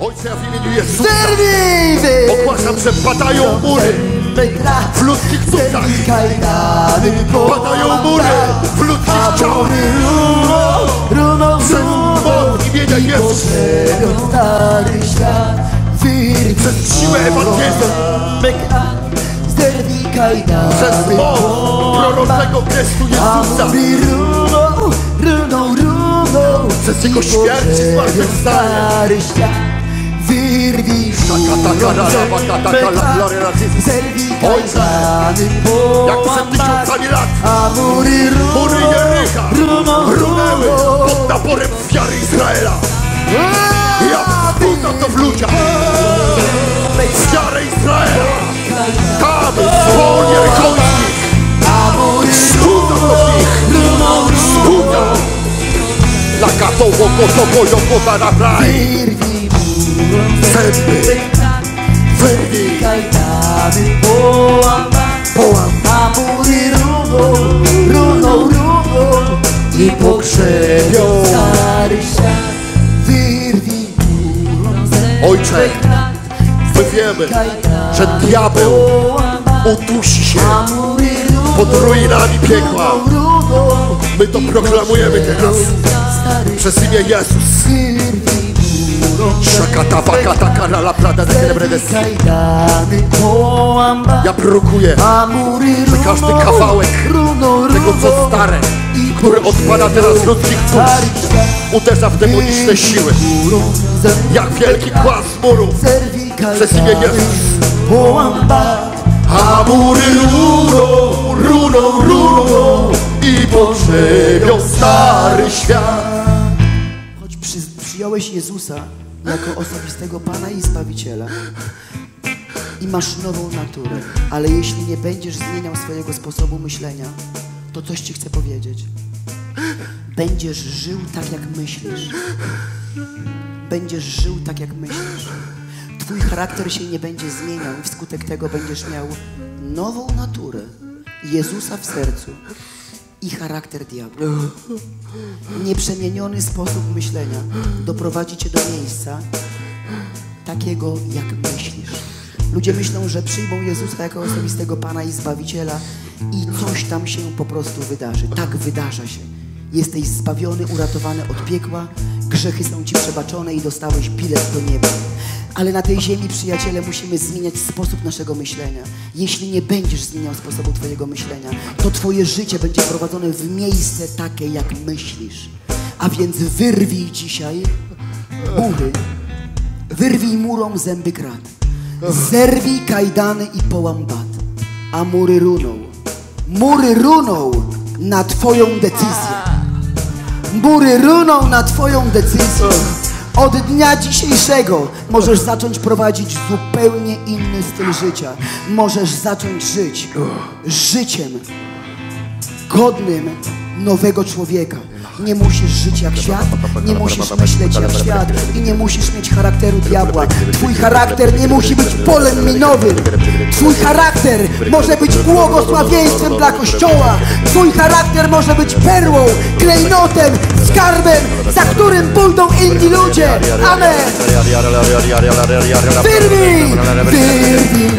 Ojcze, ja w imieniu Jezusa ogłaszam, że padają mury w ludzkich. Kajdany Padają mury w ludzkich ciałach. Runą Przez moc imienia Jezus. stary świat Wyrwij Przez siłę Ewangelii. Przez moc proroczego gestu Jezusa. Amury runą, runą, runą Przez Jego śmierć zmartwychwstanie. Stary świat Wyrwij Zerwij Ojcze, kajdany Jak przed tysiącami lat Amury runą mury Jericha Runą, runęły runą pod naporem wiary Izraela. Ja wzbudzam to w ludziach. Wiarę Izraela. Tam, z wol Jerychońskich. Wzbudzam to w nich. Wzbudzam. Lakato, woko, toko, joko, tarabraj. Wyrwij Zęby. Wyrwij. kajdany połamać Połam. Amury runą, runą, runą I pogrzebią stary świat Wyrwij Ojcze, my wiemy, że diabeł udusi się pod ruinami piekła. My to proklamujemy teraz przez imię Jezus. Szakata, wakata, karala, prada, połamać Ja Amury że każdy kawałek tego, co stare, I który odpada teraz ludzkich dusz, uderza w demoniczne siły. Jak wielki kłas muru. przez imię Jezus. A mury runą, runą, runą. I pogrzebią stary świat. Przyjąłeś Jezusa jako osobistego Pana i Zbawiciela i masz nową naturę, ale jeśli nie będziesz zmieniał swojego sposobu myślenia, to coś Ci chcę powiedzieć. Będziesz żył tak, jak myślisz. Będziesz żył tak, jak myślisz. Twój charakter się nie będzie zmieniał i wskutek tego będziesz miał nową naturę Jezusa w sercu i charakter diabła. Nieprzemieniony sposób myślenia doprowadzi cię do miejsca takiego, jak myślisz. Ludzie myślą, że przyjmą Jezusa jako osobistego Pana i Zbawiciela i coś tam się po prostu wydarzy. Tak wydarza się. Jesteś zbawiony, uratowany od piekła, grzechy są Ci przebaczone i dostałeś bilet do nieba. Ale na tej ziemi, przyjaciele, musimy zmieniać sposób naszego myślenia. Jeśli nie będziesz zmieniał sposobu Twojego myślenia, to Twoje życie będzie prowadzone w miejsce takie, jak myślisz. A więc wyrwij dzisiaj mury, wyrwij murom zęby krat, zerwij kajdany i połam bat, a mury runą. Mury runą na Twoją decyzję. Mury runą na Twoją decyzję. Od dnia dzisiejszego możesz zacząć prowadzić zupełnie inny styl życia. Możesz zacząć żyć życiem godnym nowego człowieka. Nie musisz żyć jak świat, nie musisz myśleć jak świat i nie musisz mieć charakteru diabła. Twój charakter nie musi być polem minowym. Twój charakter może być błogosławieństwem dla Kościoła. Twój charakter może być perłą, klejnotem, skarbem, za którym pójdą inni ludzie. Amen. Wyrwij! Wyrwij!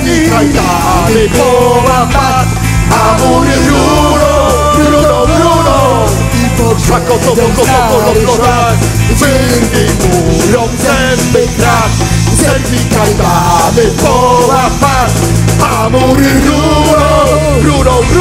zerwij kajdany połamać, a mury runą, runą, runą. Szako to boko to kolokora, wyrwij murą zęby krat, zerwij kajdany połamać, a mury runą, runą, runą.